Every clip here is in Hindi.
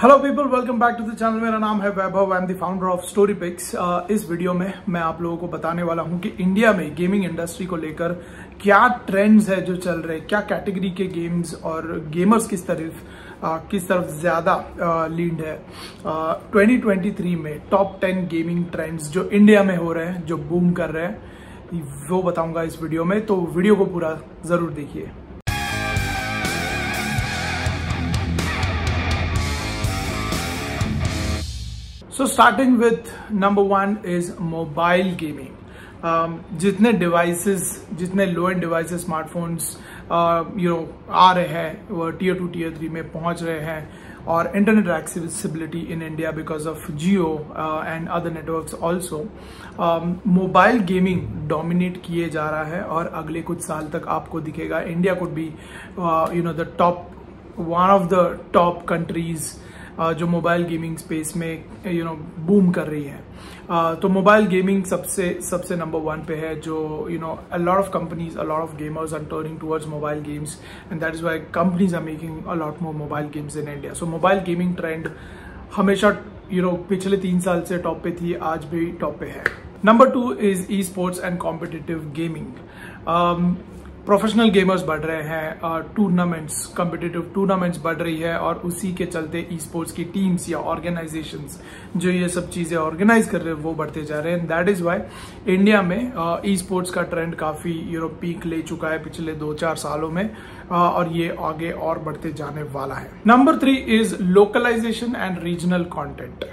Hello people welcome back to the channel मेरा नाम है Vaibhav. I am the founder of Story Pix इस वीडियो में मैं आप लोगों को बताने वाला हूँ कि इंडिया में गेमिंग इंडस्ट्री को लेकर क्या ट्रेंड्स है जो चल रहे क्या कैटेगरी के गेम्स और गेमर्स किस तरफ़ uh, किस तरफ़ ज़्यादा लीड uh, है. Uh, 2023 में टॉप 10 गेमिंग ट्रेंड्स जो इंडिया में हो रहे हैं जो बूम कर रहे हैं वो बताऊँगा इस वीडियो में. तो वीडियो को पूरा ज़रूर देखिए. So starting with number one is mobile gaming जितने डिवाइसेस जितने low end devices smartphones you know आ रहे हैं, वो टीयर टू टीयर थ्री में पहुँच रहे हैं, और internet accessibility in India because of Jio and other networks also mobile gaming dominate किए जा रहा है, और अगले कुछ साल तक आपको दिखेगा। India could be you know the top one of the top countries जो मोबाइल गेमिंग स्पेस में यू नो बूम कर रही है। तो मोबाइल गेमिंग सबसे सबसे नंबर वन पे है, जो you know a lot of companies a lot of gamers are turning towards mobile games and that is why companies are making a lot more mobile games in India so mobile gaming trend हमेशा यू नो पिछले तीन साल से टॉप पे थी, आज भी टॉप पे है। Number two is esports and competitive gaming professional gamers बढ़ रहे हैं टूर्नामेंट्स कॉम्पिटेटिव टूर्नामेंट्स बढ़ रही है और उसी के चलते ई स्पोर्ट्स की टीम्स या ऑर्गेनाइजेशंस जो ये सब चीज़ें ऑर्गेनाइज कर रहे हैं, वो बढ़ते जा रहे हैं। दैट इज़ वाई इंडिया में ई स्पोर्ट्स का ट्रेंड काफ़ी यूरोप पीक ले चुका है पिछले दो चार सालों में और ये आगे और बढ़ते जाने वाला है। Number three is localisation and regional content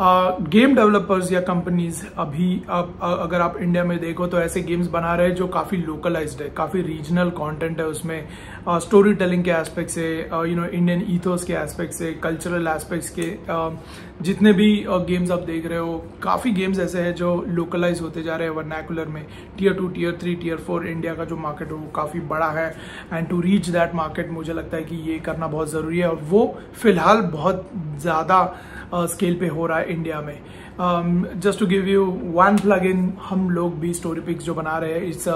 game developers या कंपनीज़ अभी अब अगर आप इंडिया में देखो तो ऐसे गेम्स बना रहे हैं जो काफ़ी लोकलाइज्ड है काफ़ी रीजनल कंटेंट है उसमें। स्टोरी टेलिंग के एस्पेक्ट से यू नो इंडियन ईथोस के एस्पेक्ट से कल्चरल एस्पेक्ट्स के uh, जितने भी गेम्स आप देख रहे हो काफ़ी गेम्स ऐसे हैं जो लोकलाइज होते जा रहे हैं वर्नैकुलर में। Tier two tier three tier four India का जो मार्केट है वो काफ़ी बड़ा है। And to reach that market मुझे लगता है कि ये करना बहुत ज़रूरी है। और वो फ़िलहाल बहुत ज़्यादा स्केल पे हो रहा है इंडिया में। Just to give you one plug in हम लोग भी स्टोरी पिक्स जो बना रहे हैं it's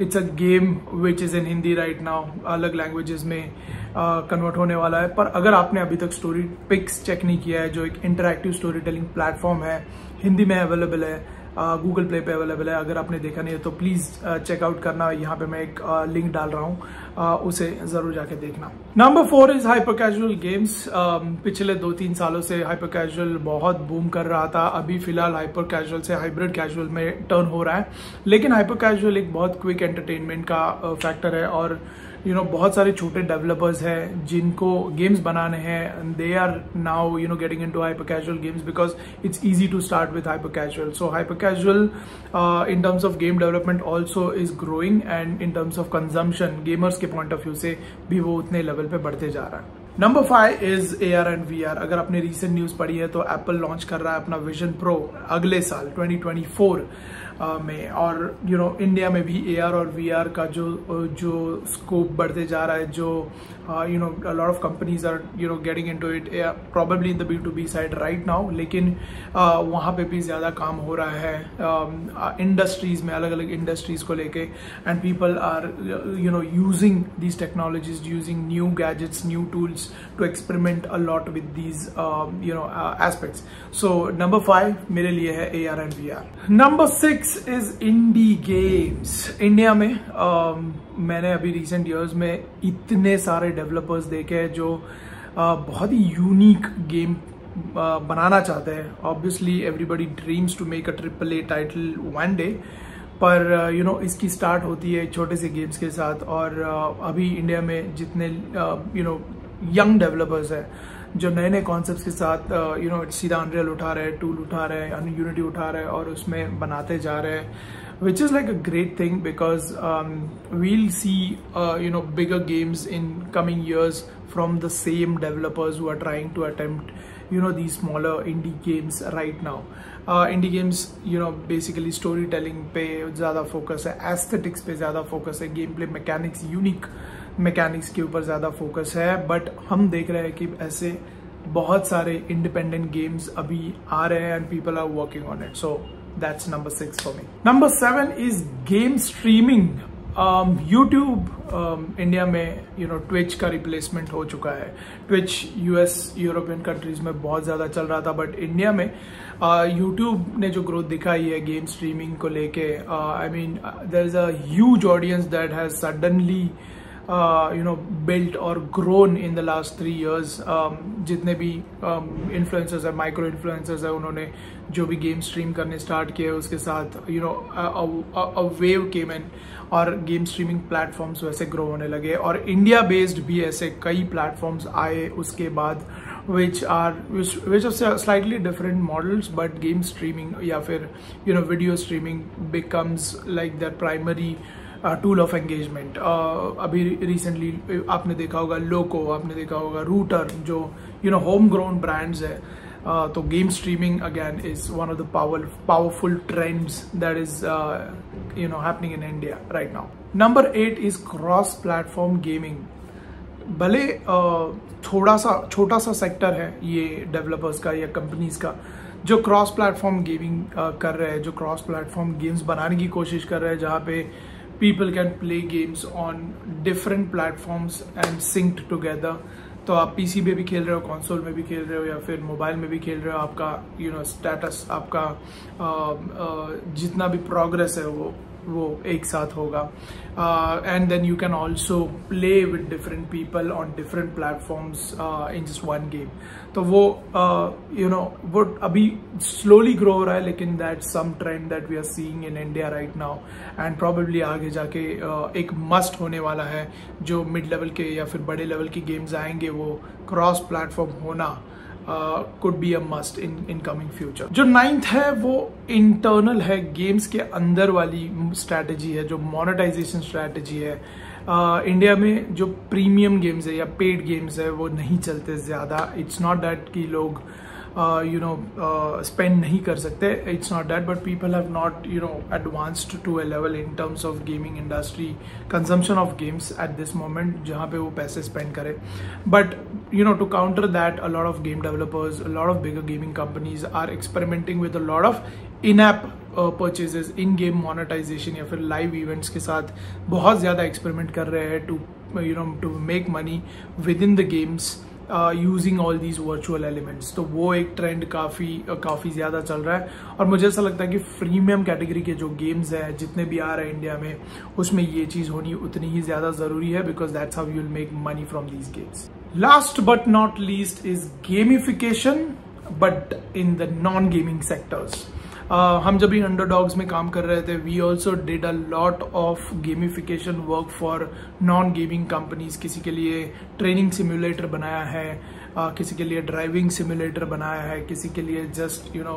it's a game which is in Hindi right now अलग लैंग्वेजेस में कन्वर्ट uh, होने वाला है। पर अगर आपने अभी तक स्टोरी पिक्स चेक नहीं किया है जो एक इंटरक्टिव स्टोरी टेलिंग प्लेटफॉर्म है हिंदी में अवेलेबल है गूगल प्ले पे अवेलेबल है। अगर आपने देखा नहीं है तो प्लीज़ चेकआउट करना। यहाँ पे मैं एक लिंक डाल रहा हूँ। उसे ज़रूर जाके देखना। Number four is hyper casual games पिछले दो तीन सालों से हाइपर कैजुअल बहुत बूम कर रहा था। अभी फ़िलहाल हाइपर कैजुअल से हाइब्रिड कैजुअल में टर्न हो रहा है। लेकिन हाइपर कैजुअल एक बहुत क्विक एंटरटेनमेंट का फैक्टर है और यू नो बहुत सारे छोटे डेवलपर्स हैं जिनको गेम्स बनाने हैं they are now you know getting into hyper casual games because it's easy to start with hyper casual so hyper casual in terms of game development also is growing and in terms of consumption gamers के पॉइंट ऑफ़ व्यू से भी वो उतने लेवल पे बढ़ते जा रहा है। Number five is A R and V R अगर आपने रिसेंट न्यूज़ पढ़ी है तो एप्पल लॉन्च कर रहा है अपना विजन प्रो अगले साल 2024 में और यू नो इंडिया में भी ए आर और वी आर का जो जो स्कोप बढ़ते जा रहा है जो you know lot of companies are you know getting into it probably in the B to B side right now लेकिन uh, वहाँ पे भी ज़्यादा काम हो रहा है। इंडस्ट्रीज़ um, में अलग अलग इंडस्ट्रीज़ को लेके and people are you know using these technologies using new gadgets new tools to experiment a lot with these you know aspects so number five मेरे लिए है A R and V R number six six is indie games India में uh, मैंने अभी रिसेंट ईयर्स में इतने सारे डेवलपर्स देखे हैं जो uh, बहुत ही यूनिक गेम uh, बनाना चाहते हैं। Obviously everybody dreams to make a triple A title one day पर you uh, know you know, इसकी स्टार्ट होती है छोटे से गेम्स के साथ। और uh, अभी इंडिया में जितने यू नो यंग डेवलपर्स हैं जो नए नए कॉन्सेप्ट के साथ यू नो सीधा अनरियल उठा रहे टूल उठा रहे हैं यूनिटी उठा रहे और उसमें बनाते जा रहे हैं which is like a great thing because we'll see you know bigger games in coming years from the same developers who are trying to attempt you know the smaller indie games right now indie games you know basically storytelling पे ज़्यादा फोकस है एस्थेटिक्स पे ज़्यादा फोकस है gameplay mechanics unique mechanics के ऊपर ज़्यादा फोकस है बट हम देख रहे हैं कि ऐसे बहुत सारे इंडिपेंडेंट गेम्स अभी आ रहे हैं and people are working on it so that's number six for me number seven is game streaming YouTube India में यू नो ट्विच का रिप्लेसमेंट हो चुका है. ट्विच यूएस यूरोपियन कंट्रीज़ में बहुत ज़्यादा चल रहा था बट इंडिया में यूट्यूब uh, ने जो ग्रोथ दिखाई है गेम स्ट्रीमिंग को लेके I mean there is a huge audience that has suddenly you know built और grown in the last three years जितने भी इन्फ्लुएंसर्स है माइक्रो इन्फ्लुएंसर्स है, उन्होंने जो भी गेम स्ट्रीम करने स्टार्ट किए उसके साथ you know wave came in और गेम स्ट्रीमिंग प्लेटफॉर्म्स वैसे ग्रो होने लगे और इंडिया बेस्ड भी ऐसे कई प्लेटफॉर्म्स आए उसके बाद are, which which are slightly different models, but game streaming या फिर, you know, video streaming becomes like their primary tool of engagement अभी रिसेंटली आपने देखा होगा लोको आपने देखा होगा रूटर जो you know home ground brands है। Uh, तो game streaming again is one of the power powerful trends that is you know happening in India right now number eight is cross platform gaming भले uh, थोड़ा सा छोटा सा सेक्टर है ये डेवलपर्स का या कंपनीज़ का जो क्रॉस प्लेटफॉर्म गेमिंग कर रहे हैं जो क्रॉस प्लेटफॉर्म गेम्स बनाने की कोशिश कर रहे हैं जहाँ पे people can play games on different platforms and synced together. तो आप पीसी में भी खेल रहे हो कंसोल में भी खेल रहे हो या फिर मोबाइल में भी खेल रहे हो आपका यू नो स्टेटस आपका आ, आ, जितना भी प्रोग्रेस है वो वो एक साथ होगा। And then you can also play with different people on different platforms in just one game तो वो यू uh, नो वो अभी स्लोली ग्रो हो रहा है लेकिन that some trend that we are seeing in India right now and probably आगे जाके uh, एक मस्ट होने वाला है जो मिड लेवल के या फिर बड़े लेवल की गेम्स आएँगे वो क्रॉस प्लेटफॉर्म होना could be a must in in coming future जो नाइन्थ है वो इंटरनल है गेम्स के अंदर वाली स्ट्रैटेजी है जो मोनेटाइजेशन स्ट्रैटेजी है। इंडिया uh, में जो प्रीमियम गेम्स है या पेड गेम्स है वो नहीं चलते ज़्यादा। इट्स नॉट दैट कि लोग यू नो स्पेंड नहीं कर सकते it's not that but people have not you know advanced to a level in terms of gaming industry consumption of games at this moment जहाँ पे वो पैसे स्पेंड करें but you know to counter that a lot of game developers a lot of bigger gaming companies are experimenting with a lot of in app purchases in game monetisation या फिर लाइव इवेंट्स के साथ बहुत ज़्यादा एक्सपेरिमेंट कर रहे हैं to you know to make money within the games using all these virtual elements तो वो एक ट्रेंड काफ़ी काफ़ी ज़्यादा चल रहा है। और मुझे ऐसा लगता है कि प्रीमियम कैटेगरी के जो गेम्स है जितने भी आ रहे हैं इंडिया में उसमें ये चीज़ होनी उतनी ही ज़्यादा ज़रूरी है because that's how you'll make money from these games last but not least is gamification but in the non gaming sectors Uh, हम जब भी अंडरडॉग्स में काम कर रहे थे we also did a lot of gamification work for non gaming companies किसी के लिए ट्रेनिंग सिम्युलेटर बनाया है uh, किसी के लिए ड्राइविंग सिम्युलेटर बनाया है किसी के लिए just you know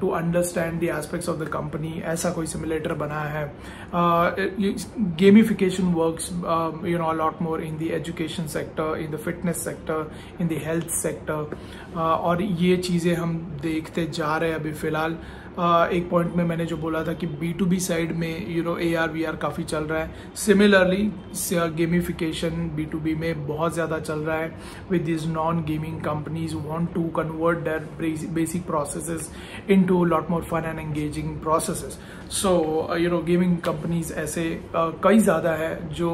to understand the aspects of the company ऐसा कोई सिम्युलेटर बनाया है। Gamification work you know lot more in the education sector in the fitness sector in the health sector और ये चीज़ें हम देखते जा रहे हैं अभी फ़िलहाल। एक पॉइंट में मैंने जो बोला था कि बी टू बी साइड में you know A R V R काफ़ी चल रहा है। Similarly gamification B to B में बहुत ज़्यादा चल रहा है। With this non gaming companies want to convert their basic process into lot more fun and engaging process so you know gaming companies ऐसे uh, कई ज़्यादा है जो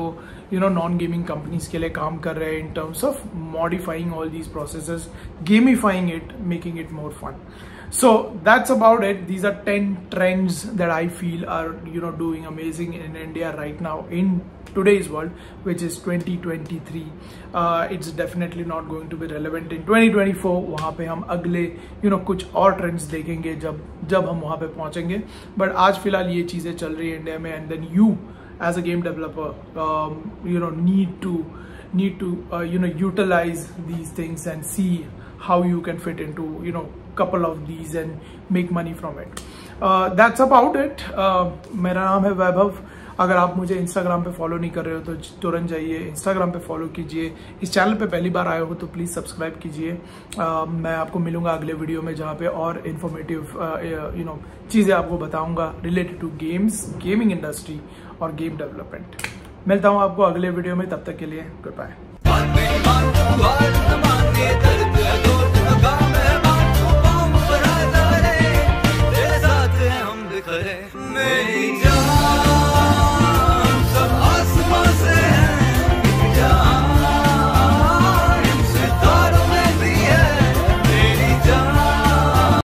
you know non gaming companies के लिए काम कर रहे हैं in terms of modifying all these process gamifying it making it more fun so that's about it these are ten trends that I feel are you know doing amazing in India right now in today's world which is twenty twenty three it's definitely not going to be relevant in twenty twenty four वहाँ पर हम अगले यू you नो know, कुछ और ट्रेंड्स देखेंगे जब जब हम वहाँ पर पहुँचेंगे. बट आज फ़िलहाल ये चीज़ें चल रही है इंडिया में and then you as a game developer um, you know need to need to uh, you know utilize these things and see how you can fit into you know couple of these and make money from it uh, that's about it uh, मेरा नाम है वैभव अगर आप मुझे इंस्टाग्राम पे फॉलो नहीं कर रहे हो तो तुरंत जाइए इंस्टाग्राम पे फॉलो कीजिए इस चैनल पे पहली बार आए हो तो प्लीज़ सब्सक्राइब कीजिए मैं आपको मिलूँगा अगले वीडियो में जहाँ पे और इन्फॉर्मेटिव यू नो चीज़ें आपको बताऊँगा related to games gaming industry और गेम डेवलपमेंट मिलता हूँ आपको अगले वीडियो में, तब तक के लिए गुड बाय